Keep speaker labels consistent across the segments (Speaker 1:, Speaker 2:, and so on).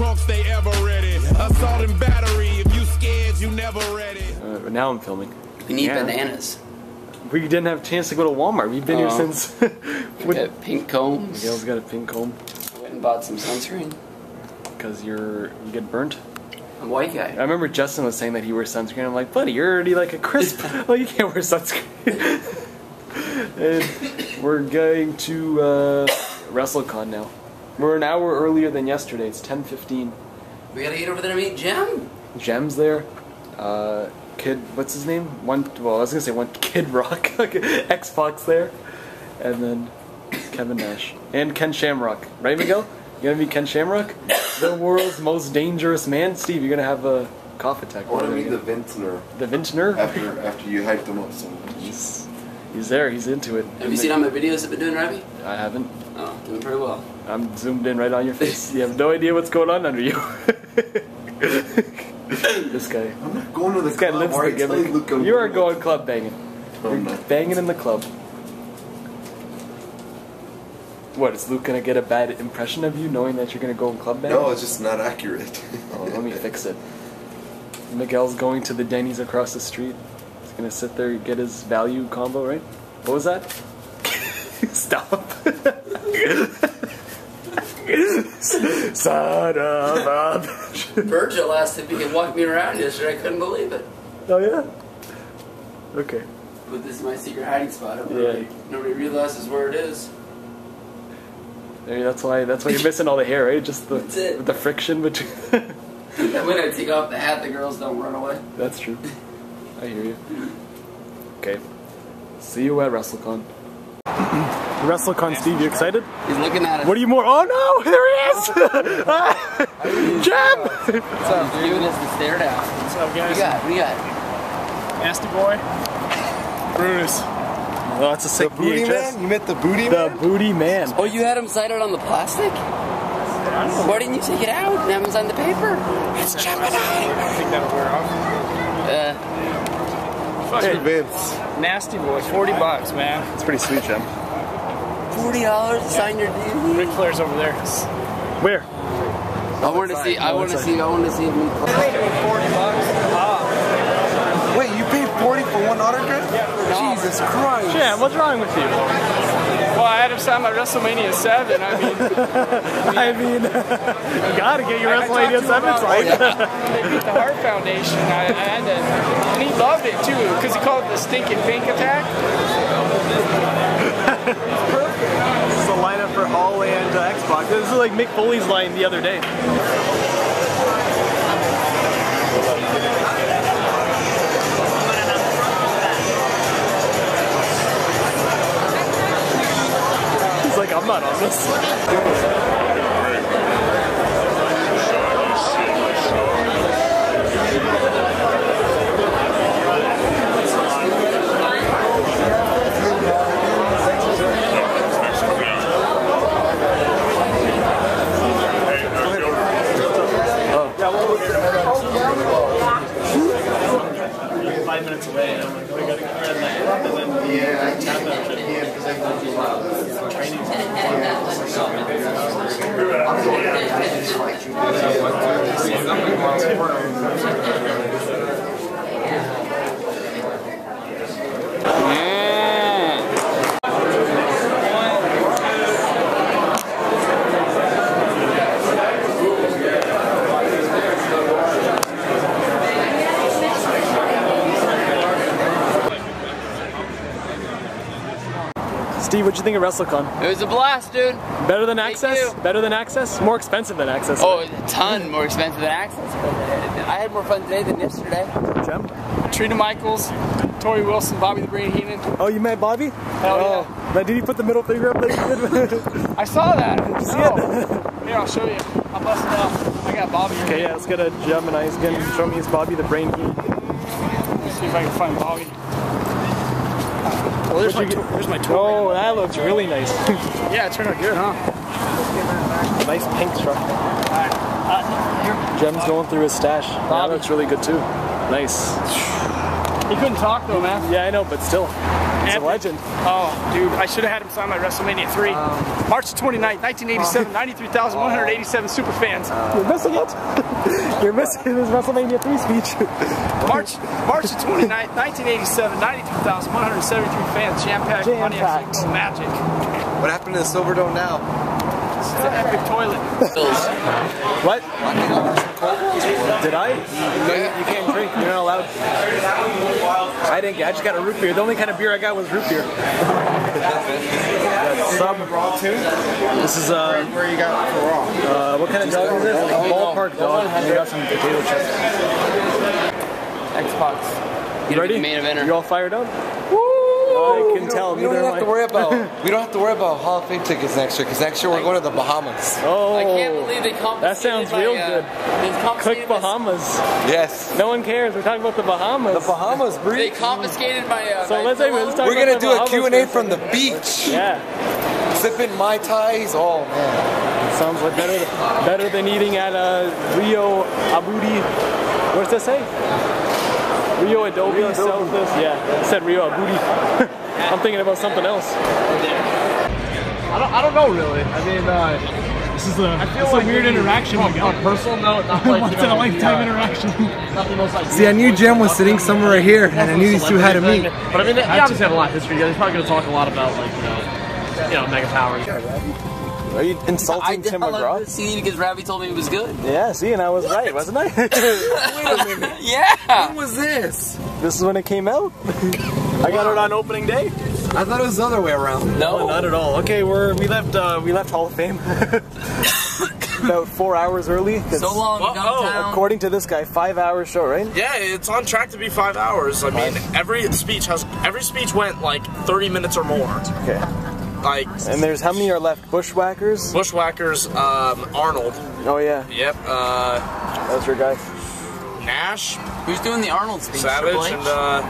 Speaker 1: trunks, they ever ready. Assault and battery, if you scared, you never ready.
Speaker 2: Uh, but now I'm filming.
Speaker 3: We need
Speaker 2: Yeah.
Speaker 3: bananas.
Speaker 2: We didn't have a chance to go to Walmart. We've been here
Speaker 3: Oh.
Speaker 2: since.
Speaker 3: We
Speaker 2: when
Speaker 3: got pink combs.
Speaker 2: Miguel's got a pink comb
Speaker 3: I went and bought some sunscreen.
Speaker 2: because you're you get burnt.
Speaker 3: I'm a white guy.
Speaker 2: I remember Justin was saying that he wears sunscreen. I'm like, buddy, you're already like a crisp. well, you can't wear sunscreen. and we're going to uh, WrestleCon now. We're an hour earlier than yesterday. It's 10:15.
Speaker 3: We gotta get over there to meet Jim.
Speaker 2: Gems there. Uh, Kid, what's his name? One. Well, I was gonna say one Kid Rock, Xbox there, and then Kevin Nash and Ken Shamrock. Right, Miguel? You gonna meet Ken Shamrock, the world's most dangerous man. Steve, you're gonna have a cough attack.
Speaker 4: I want to
Speaker 2: There
Speaker 4: meet the. Vintner
Speaker 2: the Vintner.
Speaker 4: after after you hyped him up so much.
Speaker 2: He's, he's there. He's into it.
Speaker 3: Have you seen how my videos have been doing, Robbie?
Speaker 2: I haven't.
Speaker 3: Oh, doing pretty well.
Speaker 2: I'm zoomed in right on your face. You have no idea what's going on under you. this guy.
Speaker 4: I'm not going to the
Speaker 2: This guy lives
Speaker 4: where
Speaker 2: the gimmick. You are going club banging.
Speaker 4: Oh, no,
Speaker 2: You're banging in the club. What, is Luke gonna get a bad impression of you knowing that you're gonna go in club bang?
Speaker 4: No, it's just not accurate.
Speaker 2: Oh, let me fix it. Miguel's going to the Denny's across the street. Gonna sit there and get his value combo, right? What was that? Stop. Son of a bitch.
Speaker 3: Virgil asked if he could walk me around yesterday. I couldn't believe it.
Speaker 2: Oh yeah? Okay.
Speaker 3: But this is my secret hiding spot.
Speaker 2: Yeah.
Speaker 3: Nobody, realizes where it is.
Speaker 2: Maybe that's why that's why you're missing all the hair, right? Just the the friction between
Speaker 3: when I take off the hat, the girls don't run away.
Speaker 2: That's true. I hear you. Okay. See you at WrestleCon. WrestleCon, Steve, you excited?
Speaker 3: He's looking at us.
Speaker 2: What are you more? Oh no! There he is! Jeb!
Speaker 3: What's up, dude? Giving us the stare down.
Speaker 5: What's up,
Speaker 3: We
Speaker 5: guys?
Speaker 3: got, we got.
Speaker 5: Nasty boy. Brutus.
Speaker 2: Oh, that's a sick
Speaker 4: Booty
Speaker 2: VHS.
Speaker 4: man? You met the booty
Speaker 2: The
Speaker 4: man?
Speaker 2: The booty man.
Speaker 3: Oh, you had him sign it on the plastic? Why didn't you take it out and have on the paper? It's Gemini.
Speaker 5: I think that'll wear off.
Speaker 3: Uh,
Speaker 5: Fucking
Speaker 4: Vince.
Speaker 5: nasty boy. 40 bucks, man.
Speaker 2: It's pretty sweet, Jim.
Speaker 3: forty dollars to sign your DVD.
Speaker 5: Ric Flair's over there.
Speaker 2: Where?
Speaker 3: I want to see. I want to see. I want to see him.
Speaker 5: 40 bucks? Ah.
Speaker 4: Wait, you paid 40 for one autograph? Jesus Christ.
Speaker 2: Jim, what's wrong with you?
Speaker 5: Well, I had him sign my WrestleMania 7. I mean,
Speaker 2: I mean, you gotta get your
Speaker 5: I
Speaker 2: WrestleMania 7
Speaker 5: about-
Speaker 2: right.
Speaker 5: they beat the Heart Foundation. I, I had to, and he loved it too, because he called it the stinking pink attack.
Speaker 2: This is the lineup for Hall and uh, Xbox. This is like Mick Foley's line the other day. Like, I'm not on this. Five minutes away, and I'm like, we gotta go to that. And then Steve, what'd you think of WrestleCon?
Speaker 3: It was a blast, dude.
Speaker 2: Better than
Speaker 3: Thank
Speaker 2: Access?
Speaker 3: you.
Speaker 2: Better than Access? More expensive than Access?
Speaker 3: Oh, a ton more expensive than Access. But I had more fun today than yesterday.
Speaker 2: Gem?
Speaker 5: Trina Michaels, Torrie Wilson, Bobby the Brain Heenan.
Speaker 2: Oh, you met Bobby?
Speaker 5: Hell
Speaker 2: oh, now, did he put the middle finger up there?
Speaker 5: I saw that.
Speaker 2: see
Speaker 5: No. Here, I'll show you. I'll bust it out. I got Bobby.
Speaker 2: okay, yeah, let's get a Gemini. He's gonna show me his Bobby the Brain Heat.
Speaker 5: See if I can find Bobby. Oh, there's my,
Speaker 2: What'd
Speaker 5: there's my toy.
Speaker 2: Oh, that looks really nice.
Speaker 5: Yeah, it turned out good, huh?
Speaker 2: nice pink truck. Gem's going through his stash. That looks really good too. Nice.
Speaker 5: He couldn't talk though, man.
Speaker 2: Yeah, I know, but still. He's a legend.
Speaker 5: Oh, dude, I should have had him sign my WrestleMania 3. Um, March 29th, 1987, uh, 93,187 uh, super fans.
Speaker 2: You're missing it. You're missing his WrestleMania 3 speech.
Speaker 5: March March 29th, 1987, 93,173 fans, jam-packed,
Speaker 2: Jam-packed.
Speaker 5: Magic.
Speaker 4: What happened to the Silverdome now?
Speaker 5: It's an epic toilet.
Speaker 2: What? Did I? You, you can't drink. You're not allowed. I didn't get. I just got a root beer. The only kind of beer I got was root beer. Sub raw too. This is uh.
Speaker 4: Where you got for raw?
Speaker 2: Uh, what kind of dog is this? Ballpark dog. And we got some potato chips.
Speaker 3: Xbox.
Speaker 2: You ready?
Speaker 3: Main eventer.
Speaker 2: You all fired up? I can tell.
Speaker 4: We don't
Speaker 2: Neither
Speaker 4: have
Speaker 2: am
Speaker 4: to worry about. We don't have to worry about Hall of Fame tickets next year because next year we're going to the Bahamas.
Speaker 2: Oh,
Speaker 3: I can't believe they confiscated
Speaker 2: that sounds real
Speaker 3: uh,
Speaker 2: good.
Speaker 3: They confiscated
Speaker 2: Click Bahamas.
Speaker 4: Yes.
Speaker 2: No one cares. We're talking about the Bahamas.
Speaker 4: The Bahamas,
Speaker 3: They confiscated my. Uh,
Speaker 2: So
Speaker 3: my
Speaker 2: let's say let's talk
Speaker 4: We're gonna do a
Speaker 2: Bahamas
Speaker 4: Q and
Speaker 2: for
Speaker 4: A
Speaker 2: a
Speaker 4: from the beach,
Speaker 2: Yeah,
Speaker 4: sipping mai tais. Oh man.
Speaker 2: sounds like better better than eating at uh, Rio Abudi. does that say? Rio Adobe sells this. Yeah, it said Rio Abudi. I'm thinking about something else.
Speaker 6: I don't, I don't know really. I mean, uh,
Speaker 7: This is a,
Speaker 6: I feel
Speaker 7: it's
Speaker 6: like
Speaker 7: a weird interaction we
Speaker 6: on,
Speaker 7: got.
Speaker 6: on personal note, not like
Speaker 7: Once in a lifetime
Speaker 6: the,
Speaker 7: interaction.
Speaker 6: Not the most ideal
Speaker 4: See, I knew Jim was sitting somewhere right here, and I knew these two had to meet.
Speaker 6: But I mean, they, they obviously have a lot of history. He's probably going to talk a lot about like you know, you know, Mega Powers.
Speaker 2: Are you
Speaker 3: I
Speaker 2: insulting Tim
Speaker 3: downloaded
Speaker 2: McGraw?
Speaker 3: the CD because Ravi told me it was good.
Speaker 2: Yeah, see, and I was right, wasn't I?
Speaker 3: Yeah.
Speaker 4: When was this?
Speaker 2: this is when it came out. I got it on opening day.
Speaker 4: I thought it was the other way around.
Speaker 2: No, not at all. Okay, we're we left uh, we left Hall of Fame about four hours early.
Speaker 3: So long
Speaker 8: Well, oh,
Speaker 3: downtown.
Speaker 2: According to this guy, five hours show, right?
Speaker 8: Yeah, it's on track to be five hours. I mean, every speech has every speech went like 30 minutes or more.
Speaker 2: Okay.
Speaker 8: Like
Speaker 2: And there's how many are left? Bushwhackers.
Speaker 8: Bushwhackers, um, Arnold.
Speaker 2: Oh yeah,
Speaker 8: Yep. Uh,
Speaker 2: that's your guy.
Speaker 8: Nash,
Speaker 3: Who's doing the Arnold speech?
Speaker 8: Savage, and uh,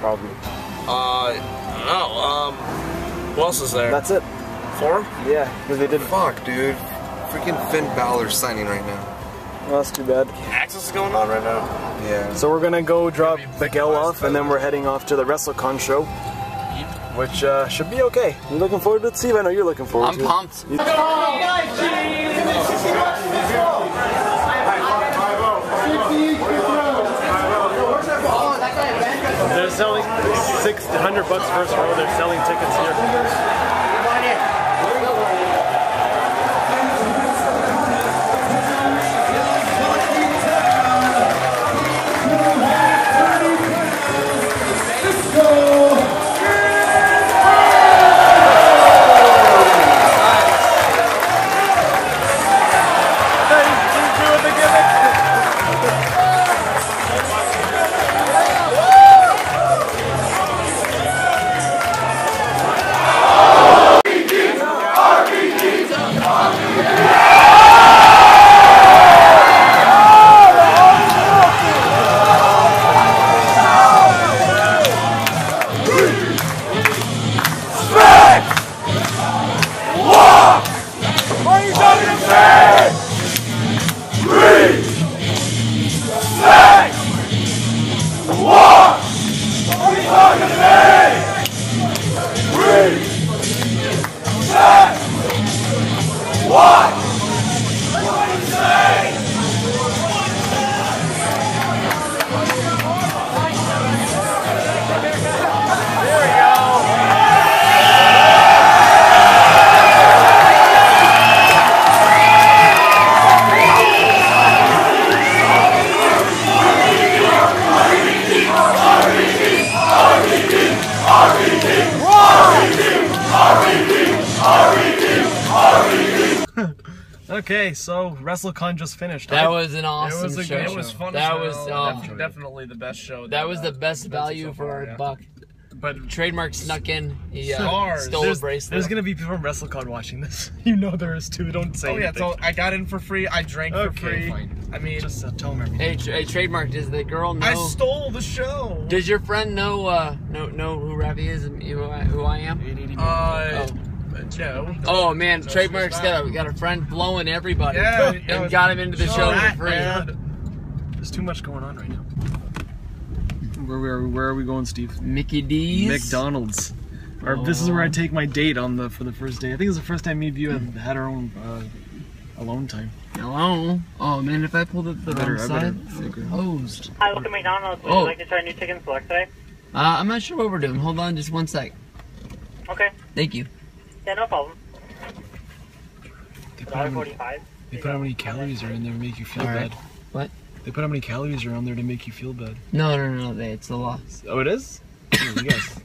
Speaker 2: Probably.
Speaker 8: uh, I don't know. Um, who else is there?
Speaker 2: That's it.
Speaker 8: Four.
Speaker 2: Yeah, because they did.
Speaker 4: Fuck, dude. Freaking Finn Balor's signing right now.
Speaker 2: Well, that's too bad.
Speaker 8: Access is going on right now.
Speaker 4: Yeah.
Speaker 2: So we're gonna go drop Miguel off, and then we're heading off to the WrestleCon show, which uh, should be okay. You looking forward to it, Steve? I know you're looking forward
Speaker 3: I'm
Speaker 2: to
Speaker 3: pumped.
Speaker 2: it. They're selling 600 bucks first row. They're selling tickets here. Okay, so WrestleCon just finished.
Speaker 3: That was an awesome
Speaker 6: It was a
Speaker 3: show.
Speaker 6: it was fun
Speaker 3: That
Speaker 6: as
Speaker 3: was um,
Speaker 6: Definitely- definitely the best show.
Speaker 3: that was the best
Speaker 6: so
Speaker 3: value for
Speaker 6: far,
Speaker 3: our
Speaker 6: yeah.
Speaker 3: buck.
Speaker 6: But
Speaker 3: Trademark snuck in. He uh,
Speaker 6: Stars.
Speaker 3: stole
Speaker 7: There's,
Speaker 3: a bracelet.
Speaker 7: there's gonna be people from WrestleCon watching this. You know there is too. Don't say
Speaker 6: oh yeah,
Speaker 7: anything.
Speaker 6: so I got in for free. I drank for free.
Speaker 7: fine.
Speaker 6: I mean,
Speaker 7: Just uh, tell them everything.
Speaker 3: Hey, tra- hey, trademark. Does the girl know?
Speaker 6: I stole the show.
Speaker 3: Does your friend know uh know know who Ravi is and who I, who I am?
Speaker 6: Uh, no.
Speaker 3: Oh man, trademark's got a got a friend blowing everybody
Speaker 6: Yeah,
Speaker 3: and
Speaker 6: yeah.
Speaker 3: got him into the show
Speaker 6: That,
Speaker 3: for free.
Speaker 6: man.
Speaker 7: There's too much going on right now. Where, where, where are we going, Steve?
Speaker 3: Mickey D's.
Speaker 7: McDonald's. Or this is where I take my date on the for the first day. I think it's the first time me and you have had our own uh, alone time.
Speaker 3: Hello. Oh man, if I pulled up the
Speaker 7: better-
Speaker 3: wrong
Speaker 7: I better
Speaker 3: side,
Speaker 7: figure.
Speaker 3: hosed.
Speaker 9: Hi, welcome to McDonald's. Would
Speaker 3: Oh.
Speaker 9: you like to try new chicken select today?
Speaker 3: Uh, I'm not sure what we're doing. Hold on, just one sec.
Speaker 9: Okay.
Speaker 3: Thank you.
Speaker 9: Yeah, no problem.
Speaker 7: They put, how many, they put how many calories are in there to make you feel
Speaker 3: All right.
Speaker 7: bad.
Speaker 3: What?
Speaker 7: They put how many calories are on there to make you feel bad.
Speaker 3: No, no, no, no they, it's the loss.
Speaker 7: Oh, it is? Yes.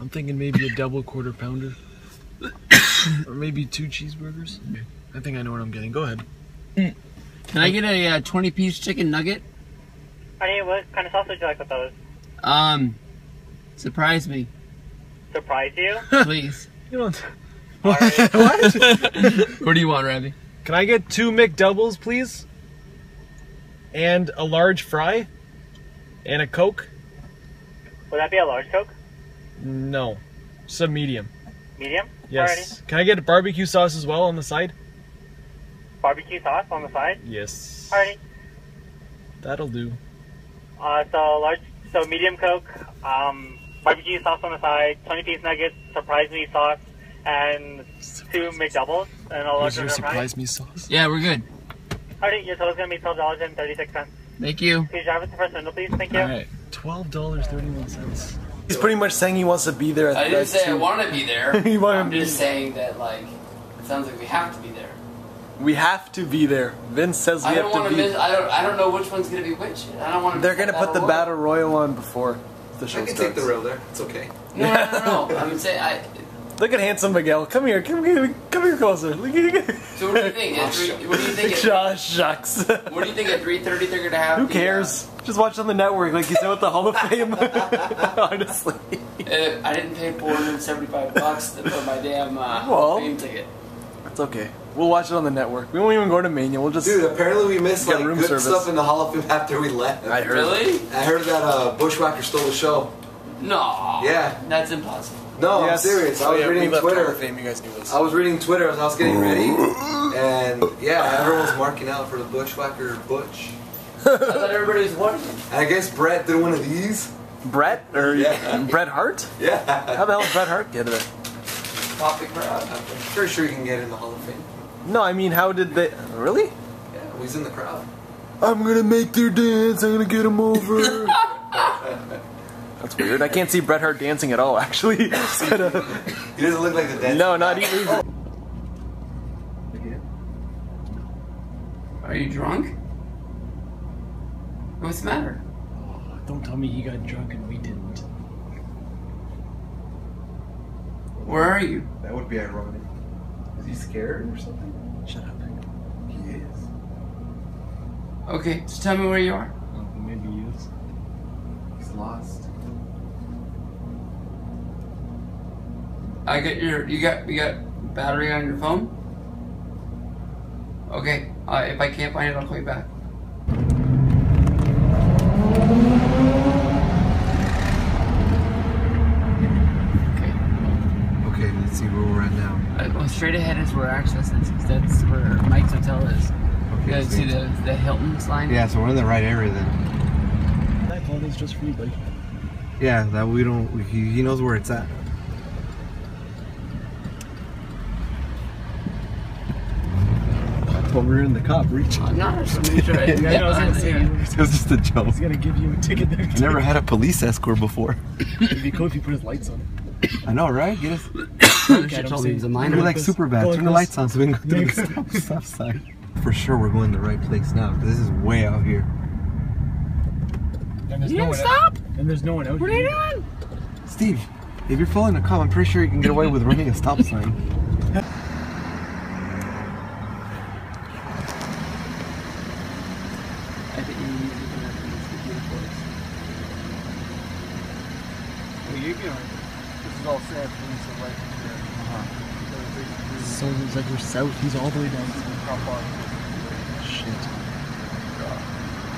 Speaker 7: I'm thinking maybe a double quarter pounder. or maybe two cheeseburgers. I think I know what I'm getting. Go ahead.
Speaker 3: Can I get a uh, 20 piece chicken nugget?
Speaker 9: Honey, what kind of sauce do you like with those?
Speaker 3: Um, surprise me,
Speaker 9: Surprise you?
Speaker 3: please.
Speaker 7: You don't.
Speaker 3: what do you want, Randy?
Speaker 7: Can I get two McDoubles, please? And a large fry? And a Coke?
Speaker 9: Would that be a large Coke?
Speaker 7: No. Some medium.
Speaker 9: Medium?
Speaker 7: Yes. Can I get barbecue sauce as well on the side?
Speaker 9: Barbecue sauce on the side?
Speaker 7: Yes.
Speaker 9: Alrighty.
Speaker 7: That'll do.
Speaker 9: Uh, so large, so medium Coke, um, barbecue sauce on the side, 20 piece nuggets, surprise me sauce, and two McDoubles, and all large
Speaker 7: Is there
Speaker 9: of fries.
Speaker 7: surprise me sauce?
Speaker 3: Yeah, we're good.
Speaker 9: Alrighty, your total's gonna be $12.36.
Speaker 3: Thank you.
Speaker 9: Please drive with the first window, please. Thank you.
Speaker 7: Alright. Twelve dollars thirty-one cents. He's pretty much saying he wants to be there. At
Speaker 3: I didn't
Speaker 7: that
Speaker 3: say I want to be there.
Speaker 7: You want
Speaker 3: I'm
Speaker 7: to
Speaker 3: just saying that, like, it sounds like we have to be there.
Speaker 2: We have to be there. Vince says we
Speaker 3: I
Speaker 2: have
Speaker 3: don't
Speaker 2: to be.
Speaker 3: miss. I don't. I don't know which one's gonna be which. I don't want to.
Speaker 2: They're gonna put the battle royal on before the show
Speaker 4: I can
Speaker 2: starts.
Speaker 4: take the rail there. It's okay.
Speaker 3: No, no, no, no. I'm saying. I.
Speaker 2: Look at handsome Miguel. Come here. Come here. Come here closer. Look at
Speaker 3: So what do you think? At three, what do you think? At,
Speaker 2: Josh shucks.
Speaker 3: what do you think at 3:30 they're gonna have?
Speaker 2: Who
Speaker 3: the,
Speaker 2: cares? Just watch on the network, like you said with the Hall of Fame. Honestly.
Speaker 3: Uh, I didn't pay 475 bucks for my damn uh,
Speaker 2: Well.
Speaker 3: fame ticket.
Speaker 2: It's okay. We'll watch it on the network. We won't even go to Mania. We'll just.
Speaker 4: Dude, apparently we missed
Speaker 2: Get
Speaker 4: like
Speaker 2: room
Speaker 4: good
Speaker 2: service.
Speaker 4: stuff in the Hall of Fame after we left.
Speaker 2: I heard.
Speaker 3: Really?
Speaker 4: I heard that uh, Bushwhacker stole the show.
Speaker 3: No.
Speaker 4: Yeah.
Speaker 3: That's impossible.
Speaker 4: No,
Speaker 2: Yes.
Speaker 4: I'm serious. I
Speaker 2: Oh,
Speaker 4: was
Speaker 2: yeah,
Speaker 4: reading
Speaker 2: left Hall
Speaker 4: Twitter.
Speaker 2: of Fame. You guys knew this.
Speaker 4: I was reading Twitter as I was getting ready, and yeah, everyone was marking out for the Bushwhacker Butch.
Speaker 3: I thought everybody was watching.
Speaker 4: And I guess Bret did one of these.
Speaker 2: Bret or
Speaker 4: Yeah.
Speaker 2: Bret Hart?
Speaker 4: Yeah.
Speaker 2: How the hell did Bret Hart get it?
Speaker 3: Pop the crowd.
Speaker 4: I'm pretty sure you can get in the Hall of Fame.
Speaker 2: No, I mean, how did they? Really?
Speaker 4: Yeah, he's in the crowd.
Speaker 2: I'm gonna make their dance. I'm gonna get them over. That's weird. I can't see Bret Hart dancing at all. Actually,
Speaker 4: He doesn't look like the dance.
Speaker 2: no, not even. Oh.
Speaker 3: Are you drunk? What's the matter?
Speaker 7: Oh, don't tell me he got drunk and we didn't.
Speaker 3: Where are you?
Speaker 4: That would be ironic. Is he scared or something?
Speaker 2: Shut up.
Speaker 4: He is.
Speaker 3: Okay, just tell me where you are.
Speaker 7: Oh, maybe he is.
Speaker 4: He's lost.
Speaker 3: I got your. You got. You got battery on your phone. Okay. Uh, if I can't find it, I'll call you back. Okay.
Speaker 4: Okay, let's see where we're at now.
Speaker 3: Uh, well, straight ahead is where access is. 'cause That's where Mike's hotel is. You guys see the the Hilton's line?
Speaker 4: Yeah, so we're in the right area then.
Speaker 7: That clothing's just for you, buddy.
Speaker 4: Yeah, that we don't. He, he knows where it's at. Well, we're in the cop reach.
Speaker 3: I'm not. Just sure. I-
Speaker 7: Yeah, I was gonna say,
Speaker 3: yeah.
Speaker 4: It was just a joke.
Speaker 7: he's gonna give you a ticket there.
Speaker 4: I never had a police escort before.
Speaker 7: It'd be cool if you put his lights on.
Speaker 4: I know, right? Get us.
Speaker 3: I told me he was a
Speaker 4: We're like super bad. Turn the lights on so we can go through the stop, stop sign. For sure, we're going the right place now. This is way out here.
Speaker 7: And there's
Speaker 3: You
Speaker 7: no
Speaker 3: didn't
Speaker 7: one
Speaker 3: stop.
Speaker 7: And there's no one out
Speaker 3: What are you doing?
Speaker 4: Steve, if you're following a cop, I'm pretty sure you can get away with running a stop sign.
Speaker 3: I think you need to do that for this beautiful voice.
Speaker 2: Well, you know, this is all San Francisco right here.
Speaker 7: So it's like we're south. He's all the way down. Shit.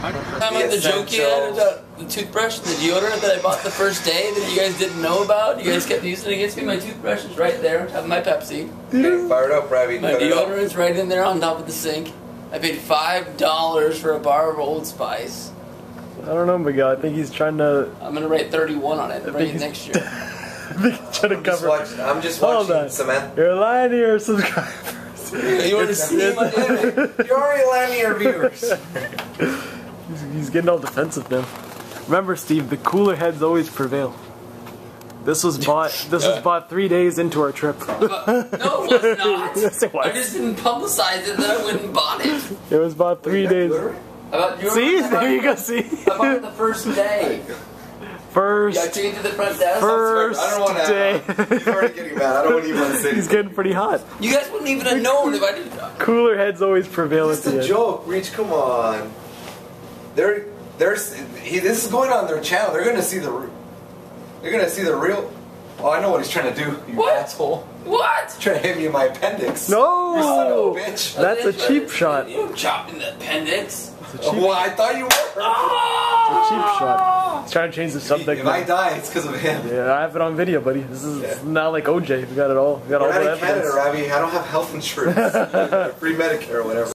Speaker 3: Time of the joke you had about the toothbrush the deodorant that I bought the first day that you guys didn't know about. You guys kept using it against me. My toothbrush is right there on top of my Pepsi.
Speaker 4: Fire it up, Ravi.
Speaker 3: My deodorant's right in there on top of the sink. I paid five dollars for a bar of Old Spice.
Speaker 2: I don't know, Miguel. I think he's trying to.
Speaker 3: I'm gonna write 31 on it. and Bring it
Speaker 2: he's-
Speaker 3: next year.
Speaker 2: Trying to
Speaker 4: I'm just,
Speaker 2: cover.
Speaker 4: watch, I'm just
Speaker 2: Hold
Speaker 4: watching
Speaker 2: on.
Speaker 4: Samantha.
Speaker 2: You're lying to your subscribers.
Speaker 3: You want to see my
Speaker 4: You're already lying to your viewers.
Speaker 2: He's, he's getting all defensive now. Remember, Steve, the cooler heads always prevail. This was bought. This was bought three days into our trip.
Speaker 3: Uh, no, it was not.
Speaker 2: Yes, it was.
Speaker 3: I just didn't publicize it that I went and bought it.
Speaker 2: It was bought three days.
Speaker 3: I bought, you
Speaker 2: See, there you go. See,
Speaker 3: I bought it the first day.
Speaker 2: First,
Speaker 3: Yeah, I took it to the front desk.
Speaker 2: first
Speaker 4: I don't want to.
Speaker 2: day.
Speaker 4: He's already getting mad. I don't even want to say
Speaker 2: He's
Speaker 4: anything.
Speaker 2: getting pretty hot.
Speaker 3: You guys wouldn't even have known if I didn't.
Speaker 2: Cooler heads always prevail at
Speaker 4: It's
Speaker 2: the
Speaker 4: a joke, Reach. Come on. They're there's he, this is going on their channel. They're gonna see the re- they're gonna see the real. Oh, I know what he's trying to do. You
Speaker 3: What?
Speaker 4: asshole!
Speaker 3: What?
Speaker 4: He's trying to hit me in my appendix.
Speaker 2: No!
Speaker 4: You son of a bitch.
Speaker 2: That's a cheap shot.
Speaker 3: You don't in the appendix.
Speaker 4: Oh, well, I thought you were. Oh!
Speaker 2: a Cheap shot. He's trying to change the subject.
Speaker 4: If I die, it's because of him.
Speaker 2: Yeah, I have it on video, buddy. This is
Speaker 4: Yeah.
Speaker 2: not like OJ. We got it all. We got all
Speaker 4: We're
Speaker 2: the
Speaker 4: not in Canada,
Speaker 2: evidence.
Speaker 4: I don't have health insurance. Free Medicare or whatever.